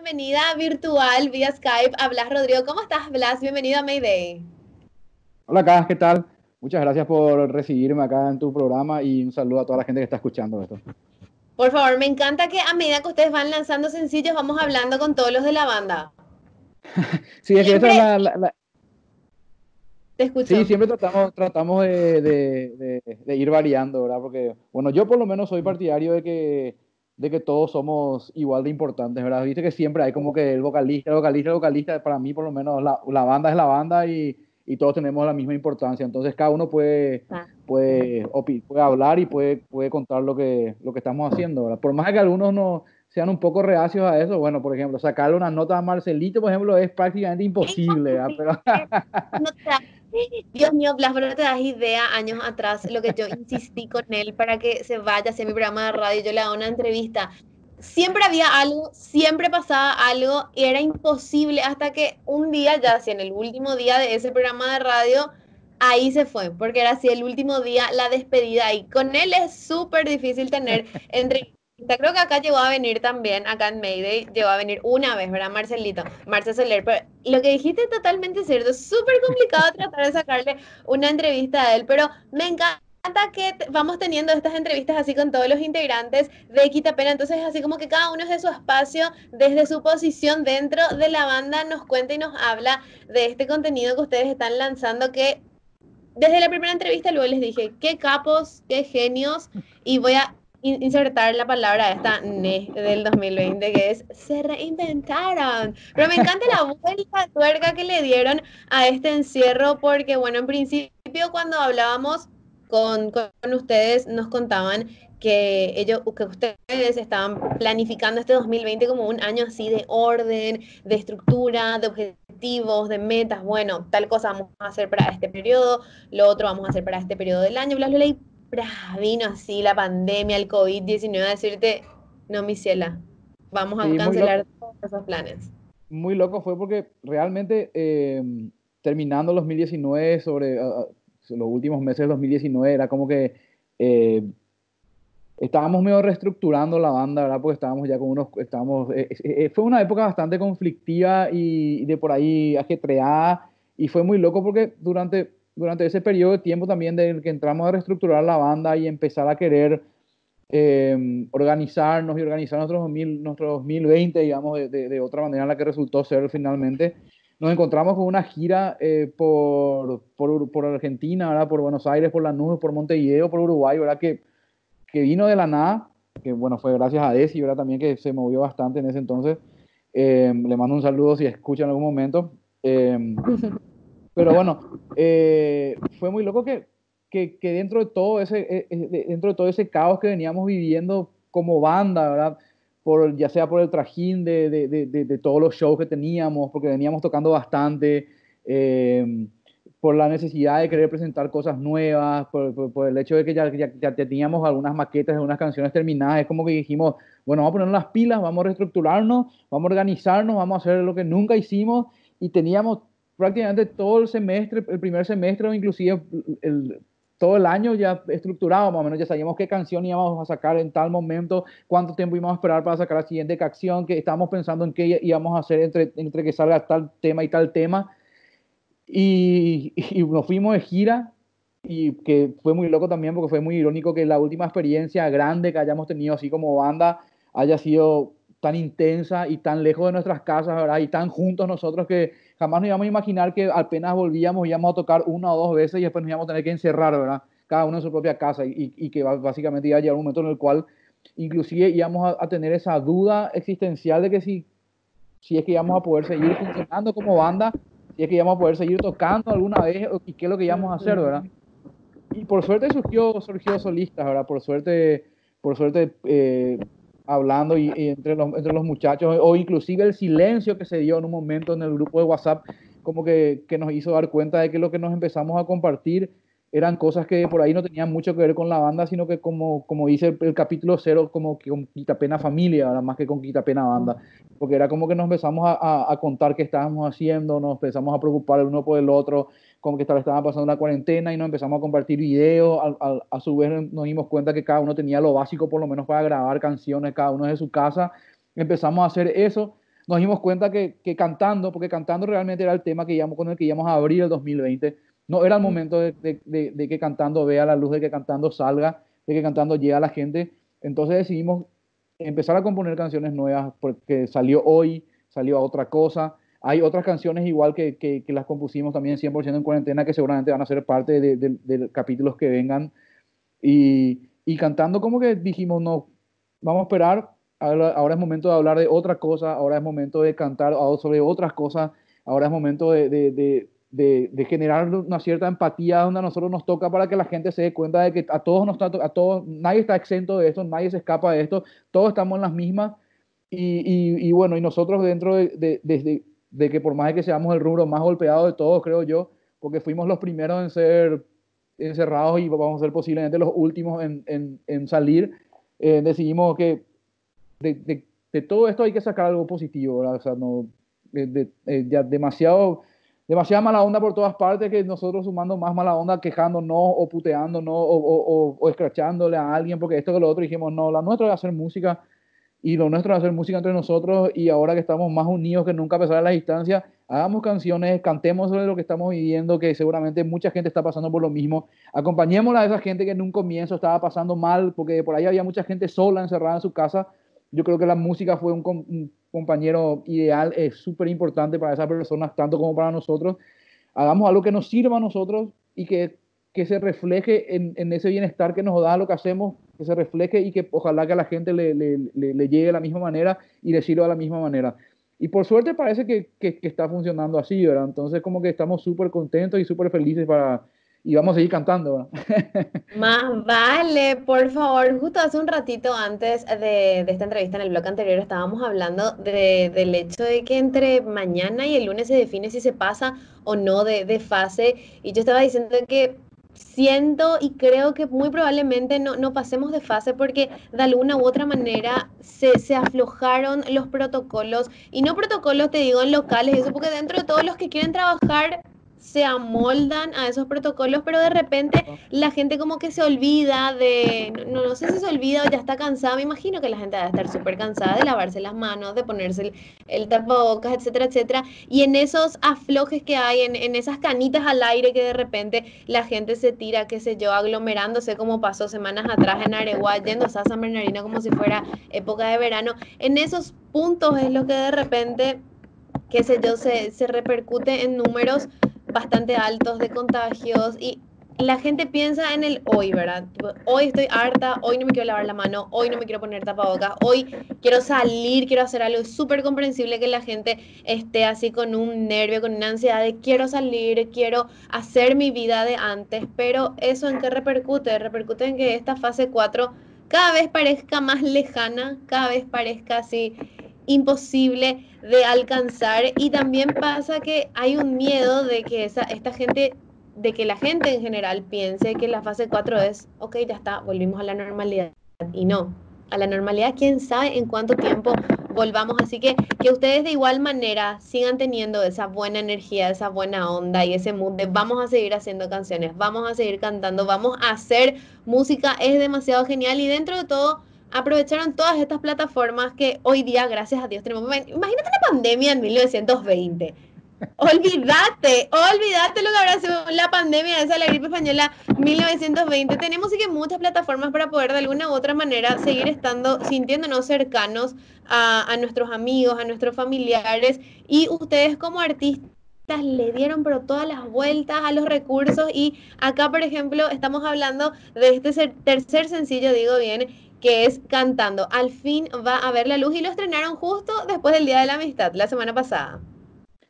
bienvenida virtual vía Skype a Blas Rodrigo. ¿Cómo estás, Blas? Bienvenido a Mayday. Hola, Cas, ¿qué tal? Muchas gracias por recibirme acá en tu programa y un saludo a toda la gente que está escuchando esto. Por favor, me encanta que a medida que ustedes van lanzando sencillos, vamos hablando con todos los de la banda. sí, es que esa es la, Te escucho. Sí, siempre tratamos, tratamos de, de, ir variando, ¿verdad? Porque, bueno, yo por lo menos soy partidario de que, de que todos somos igual de importantes, ¿verdad? Viste que siempre hay como que el vocalista, el vocalista, el vocalista, para mí por lo menos la, la banda es la banda y y todos tenemos la misma importancia. Entonces cada uno puede, ah. puede, puede hablar y puede, puede contar lo que, lo que estamos haciendo. Por más que algunos no sean un poco reacios a eso, bueno, por ejemplo, sacarle una nota a Marcelito, por ejemplo, es prácticamente imposible. Pero... Dios mío, Blas, no te das idea años atrás lo que yo insistí con él para que se vaya a hacer mi programa de radio. Yo le hago una entrevista siempre había algo, siempre pasaba algo y era imposible hasta que un día, ya así en el último día de ese programa de radio, ahí se fue, porque era así el último día, la despedida y con él es súper difícil tener entrevista. Creo que acá llegó a venir también, acá en Mayday, llegó a venir una vez, ¿verdad, Marcelito? Marcel Soler, pero lo que dijiste es totalmente cierto, es súper complicado tratar de sacarle una entrevista a él, pero me encanta que vamos teniendo estas entrevistas así con todos los integrantes de Quitapena, entonces así como que cada uno es de su espacio, desde su posición dentro de la banda, nos cuenta y nos habla de este contenido que ustedes están lanzando que desde la primera entrevista luego les dije, qué capos, qué genios, y voy a insertar la palabra esta ne del 2020 que es se reinventaron. Pero me encanta la vuelta tuerca que le dieron a este encierro porque bueno, en principio cuando hablábamos con, con ustedes nos contaban que ellos, que ustedes estaban planificando este 2020 como un año así de orden, de estructura, de objetivos, de metas. Bueno, tal cosa vamos a hacer para este periodo, lo otro vamos a hacer para este periodo del año, bla, bla, bla. Y vino así la pandemia, el COVID-19 a decirte, no, mi ciela, vamos a cancelar todos esos planes. Muy loco fue porque realmente eh, terminando 2019 sobre los últimos meses de 2019 era como que eh, estábamos medio reestructurando la banda, ¿verdad? Porque estábamos ya con unos, estábamos, eh, eh, fue una época bastante conflictiva y, de por ahí ajetreada y fue muy loco porque durante, durante ese periodo de tiempo también de que entramos a reestructurar la banda y empezar a querer organizarnos y organizar nuestro, 2000, nuestro 2020, digamos, de, de, otra manera en la que resultó ser finalmente nos encontramos con una gira eh, por, por, por, Argentina, ¿verdad? por Buenos Aires, por Lanús, por Montevideo, por Uruguay, ¿verdad? Que, que vino de la nada, que bueno, fue gracias a Desi, ¿verdad? También que se movió bastante en ese entonces. Eh, le mando un saludo si escucha en algún momento. Eh, pero bueno, fue muy loco que, que, que, dentro, de todo ese, dentro de todo ese caos que veníamos viviendo como banda, ¿verdad? ya sea por el trajín de, de, de, de, todos los shows que teníamos, porque veníamos tocando bastante, eh, por la necesidad de querer presentar cosas nuevas, por, por, el hecho de que ya, ya, teníamos algunas maquetas de unas canciones terminadas, es como que dijimos, bueno, vamos a poner las pilas, vamos a reestructurarnos, vamos a organizarnos, vamos a hacer lo que nunca hicimos y teníamos prácticamente todo el semestre, el primer semestre o inclusive el, todo el año ya estructurado, más o menos ya sabíamos qué canción íbamos a sacar en tal momento, cuánto tiempo íbamos a esperar para sacar la siguiente canción, que estábamos pensando en qué íbamos a hacer entre, entre que salga tal tema y tal tema. Y, y, nos fuimos de gira y que fue muy loco también porque fue muy irónico que la última experiencia grande que hayamos tenido así como banda haya sido tan intensa y tan lejos de nuestras casas, ¿verdad? Y tan juntos nosotros que jamás nos íbamos a imaginar que apenas volvíamos íbamos a tocar una o dos veces y después nos íbamos a tener que encerrar, ¿verdad? Cada uno en su propia casa y, y que básicamente iba a llegar un momento en el cual inclusive íbamos a, tener esa duda existencial de que si, si es que íbamos a poder seguir funcionando como banda, si es que íbamos a poder seguir tocando alguna vez y qué es lo que íbamos a hacer, ¿verdad? Y por suerte surgió, surgió solistas, ¿verdad? Por suerte, por suerte eh, hablando y, entre, los, entre los muchachos, o inclusive el silencio que se dio en un momento en el grupo de WhatsApp, como que, que nos hizo dar cuenta de que lo que nos empezamos a compartir eran cosas que por ahí no tenían mucho que ver con la banda, sino que como, como dice el, capítulo cero, como que con Quitapena familia, más que con Quitapena banda, porque era como que nos empezamos a, a, contar qué estábamos haciendo, nos empezamos a preocupar el uno por el otro, como que estaba pasando la cuarentena y nos empezamos a compartir videos. A, su vez nos dimos cuenta que cada uno tenía lo básico por lo menos para grabar canciones, cada uno de su casa. Empezamos a hacer eso nos dimos cuenta que, que, cantando, porque cantando realmente era el tema que íbamos, con el que íbamos a abrir el 2020, no era el momento de, de, de, que cantando vea la luz, de que cantando salga, de que cantando llegue a la gente. Entonces decidimos empezar a componer canciones nuevas porque salió hoy, salió a otra cosa. Hay otras canciones igual que, que, las compusimos también 100% en cuarentena que seguramente van a ser parte de, de capítulos que vengan. Y, y, cantando como que dijimos, no, vamos a esperar, ahora, es momento de hablar de otra cosa, ahora es momento de cantar sobre otras cosas, ahora es momento de, de, de, de, generar una cierta empatía donde a nosotros nos toca para que la gente se dé cuenta de que a todos nos está, a todos, nadie está exento de esto, nadie se escapa de esto, todos estamos en las mismas. Y, y, y bueno, y nosotros dentro de, de, de, que por más de que seamos el rubro más golpeado de todos, creo yo, porque fuimos los primeros en ser encerrados y vamos a ser posiblemente los últimos en, en, en salir, eh, decidimos que de, de, todo esto hay que sacar algo positivo. O sea, no, de, eh, ya demasiado, demasiada mala onda por todas partes que nosotros sumando más mala onda, quejándonos o puteándonos o, o, o, escrachándole a alguien, porque esto que lo otro dijimos, no, la nuestra es hacer música y lo nuestro es hacer música entre nosotros y ahora que estamos más unidos que nunca a pesar de la distancia, hagamos canciones, cantemos sobre lo que estamos viviendo, que seguramente mucha gente está pasando por lo mismo, acompañémosla a esa gente que en un comienzo estaba pasando mal, porque por ahí había mucha gente sola, encerrada en su casa, yo creo que la música fue un, compañero ideal, es súper importante para esas personas, tanto como para nosotros. Hagamos algo que nos sirva a nosotros y que, que se refleje en, en, ese bienestar que nos da lo que hacemos, que se refleje y que ojalá que a la gente le, le, le, llegue de la misma manera y le de la misma manera. Y por suerte parece que, que, está funcionando así, ¿verdad? Entonces como que estamos súper contentos y súper felices para, y vamos a seguir cantando. Más vale, por favor. Justo hace un ratito antes de, de esta entrevista en el blog anterior estábamos hablando de, del hecho de que entre mañana y el lunes se define si se pasa o no de, de fase. Y yo estaba diciendo que siento y creo que muy probablemente no, no, pasemos de fase porque de alguna u otra manera se, se, aflojaron los protocolos. Y no protocolos te digo en locales, eso porque dentro de todos los que quieren trabajar se amoldan a esos protocolos, pero de repente la gente como que se olvida de, no, no sé si se olvida o ya está cansada, me imagino que la gente a estar súper cansada de lavarse las manos, de ponerse el, el, tapabocas, etcétera, etcétera, y en esos aflojes que hay, en, en, esas canitas al aire que de repente la gente se tira, qué sé yo, aglomerándose como pasó semanas atrás en Areguá, yendo a San Bernardino como si fuera época de verano, en esos puntos es lo que de repente qué sé yo, se, se repercute en números bastante altos de contagios y la gente piensa en el hoy, ¿verdad? hoy estoy harta, hoy no me quiero lavar la mano, hoy no me quiero poner tapabocas, hoy quiero salir, quiero hacer algo. Es súper comprensible que la gente esté así con un nervio, con una ansiedad de quiero salir, quiero hacer mi vida de antes, pero eso en qué repercute? Repercute en que esta fase 4 cada vez parezca más lejana, cada vez parezca así imposible de alcanzar. Y también pasa que hay un miedo de que esa, esta gente, de que la gente en general piense que la fase 4 es, ok, ya está, volvimos a la normalidad. Y no, a la normalidad quién sabe en cuánto tiempo volvamos, así que que ustedes de igual manera sigan teniendo esa buena energía, esa buena onda y ese mood de vamos a seguir haciendo canciones, vamos a seguir cantando, vamos a hacer música, es demasiado genial. Y dentro de todo aprovecharon todas estas plataformas que hoy día, gracias a Dios, tenemos. Imagínate la pandemia en 1920. Olvídate, olvídate lo que habrá sido la pandemia esa, la gripe española 1920. Tenemos que muchas plataformas para poder de alguna u otra manera seguir estando, sintiéndonos cercanos a, a nuestros amigos, a nuestros familiares y ustedes como artistas le dieron pero todas las vueltas a los recursos y acá por ejemplo estamos hablando de este tercer sencillo, digo bien, que es Cantando. Al fin va a ver la luz y lo estrenaron justo después del Día de la Amistad, la semana pasada.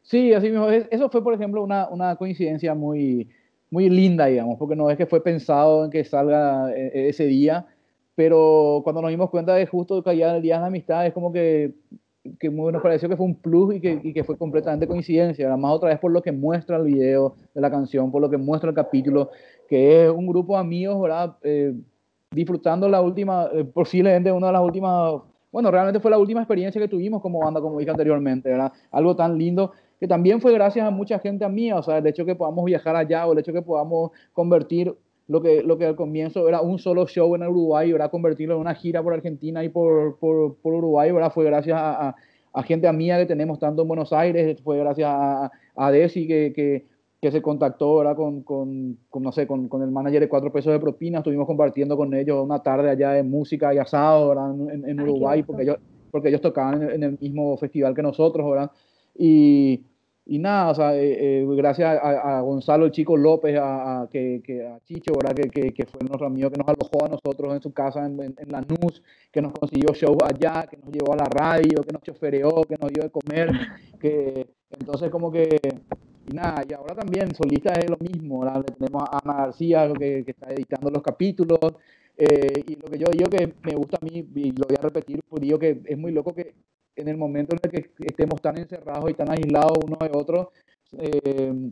Sí, así mismo. Eso fue, por ejemplo, una, una coincidencia muy, muy linda, digamos, porque no es que fue pensado en que salga eh, eh, ese día, pero cuando nos dimos cuenta de justo que ya el Día de la Amistad, es como que, que nos pareció que fue un plus y que, y que fue completamente coincidencia. Además, otra vez por lo que muestra el video de la canción, por lo que muestra el capítulo, que es un grupo de amigos, ¿verdad? Eh, disfrutando la última, eh, posiblemente una de las últimas, bueno, realmente fue la última experiencia que tuvimos como banda, como dije anteriormente, ¿verdad? Algo tan lindo que también fue gracias a mucha gente a mí, o sea, el hecho que podamos viajar allá o el hecho que podamos convertir lo que, lo que al comienzo era un solo show en Uruguay, ¿verdad? Convertirlo en una gira por Argentina y por, por, por Uruguay, ¿verdad? Fue gracias a, a, a gente amiga que tenemos tanto en Buenos Aires, fue gracias a, a Desi que, que, que, se contactó Con, con, con, no sé, con, con, el manager de Cuatro Pesos de Propina, estuvimos compartiendo con ellos una tarde allá de música y asado En, en, Uruguay, porque ellos, porque ellos tocaban en, en, el mismo festival que nosotros, ¿verdad? Y y nada, o sea, eh, eh, gracias a, Gonzalo, el chico López, a, que, que, a Chicho, ¿verdad? Que, que, que, fue nuestro amigo que nos alojó a nosotros en su casa en, en, la NUS, que nos consiguió show allá, que nos llevó a la radio, que nos chofereó, que nos dio de comer, que entonces como que, y nada, y ahora también solista es lo mismo, tenemos a Ana García que, está editando los capítulos, eh, y lo que yo digo que me gusta a mí, y lo voy a repetir, pues digo que es muy loco que en el momento en el que estemos tan encerrados y tan aislados uno de otro, eh,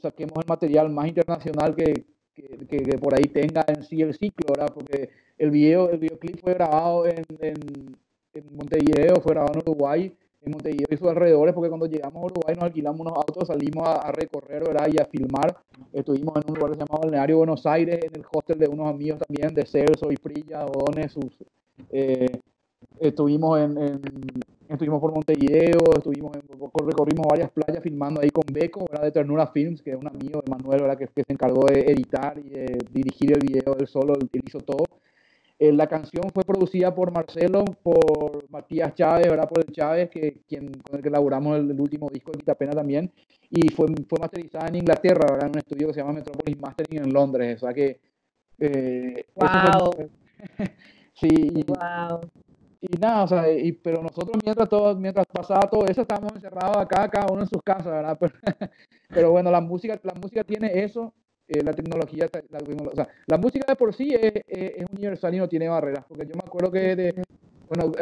saquemos el material más internacional que, que, por ahí tenga en sí el ciclo, ¿verdad? Porque el video, el videoclip fue grabado en, en, en Montevideo, fue grabado en Uruguay, Montevideo y sus alrededores, porque cuando llegamos a Uruguay nos alquilamos unos autos, salimos a, recorrer, ¿verdad? Y a filmar. Estuvimos en un lugar que se llama Balneario Buenos Aires, en el hostel de unos amigos también, de Celso y Prilla, Odones, sus... Eh, estuvimos en, estuvimos por Montevideo, estuvimos recorrimos varias playas filmando ahí con Beco, ¿verdad? de Ternura Films, que es un amigo de Manuel, ¿verdad? Que, se encargó de editar y dirigir el video él solo, él hizo todo. Eh, la canción fue producida por Marcelo, por Matías Chávez, ¿verdad? por el Chávez, que, quien, con el que elaboramos el, último disco de Quita Pena también, y fue, fue masterizada en Inglaterra, ¿verdad? en un estudio que se llama Metropolis Mastering en Londres, o sea que... Eh, wow. sí, wow y nada, o sea, y, pero nosotros mientras todo, mientras pasaba todo eso, estábamos encerrados acá, cada uno en sus casas, ¿verdad? Pero, bueno, la música, la música tiene eso, eh, la tecnología, la, o sea, la música de por sí es, es, universal y no tiene barreras, porque yo me acuerdo que, de, bueno,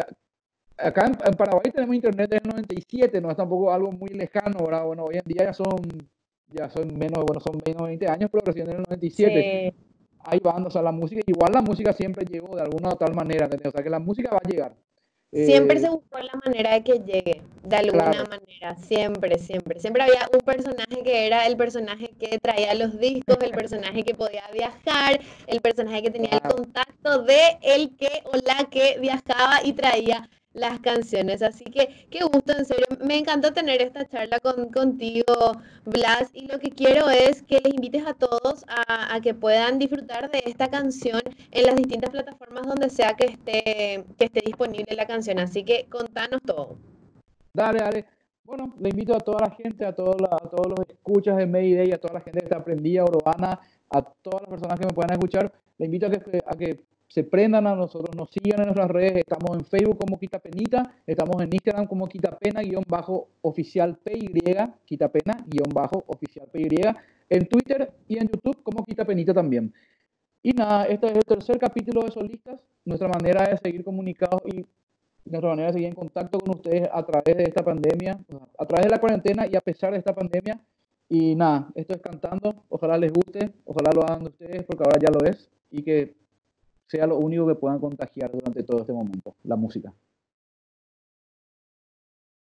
acá en, Paraguay tenemos internet desde el 97, no es tampoco algo muy lejano, ¿verdad? Bueno, hoy en día ya son, ya son menos, bueno, son menos de 20 años, pero recién en el 97. Sí ahí van, o sea, la música, igual la música siempre llegó de alguna tal manera, O sea, que la música va a llegar. Siempre eh, se buscó la manera de que llegue, de alguna manera, siempre, siempre. Siempre había un personaje que era el personaje que traía los discos, el personaje que podía viajar, el personaje que tenía el contacto de el que o la que viajaba y traía las canciones. Así que qué gusto, en serio. Me encanta tener esta charla con, contigo, Blas. Y lo que quiero es que les invites a todos a, que puedan disfrutar de esta canción en las distintas plataformas donde sea que esté, que esté disponible la canción. Así que contanos todo. Dale, dale. Bueno, le invito a toda la gente, a todos, a todos los escuchas de Mayday, a toda la gente que está aprendida, urbana, a todas las personas que me puedan escuchar. Le invito a que, a que se prendan a nosotros, nos sigan en nuestras redes, estamos en Facebook como Quitapenita, estamos en Instagram como Quitapena guion bajo oficial PY, Quitapena guion bajo oficial PY, en Twitter y en YouTube como Quitapenita también. Y nada, este es el tercer capítulo de Solistas, nuestra manera de seguir comunicados y nuestra manera de seguir en contacto con ustedes a través de esta pandemia, a través de la cuarentena y a pesar de esta pandemia. Y nada, esto es cantando, ojalá les guste, ojalá lo hagan ustedes porque ahora ya lo es. Y que sea lo único que puedan contagiar durante todo este momento, la música.